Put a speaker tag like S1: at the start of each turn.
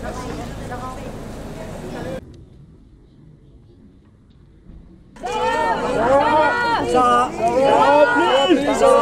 S1: 자,
S2: 자, 어,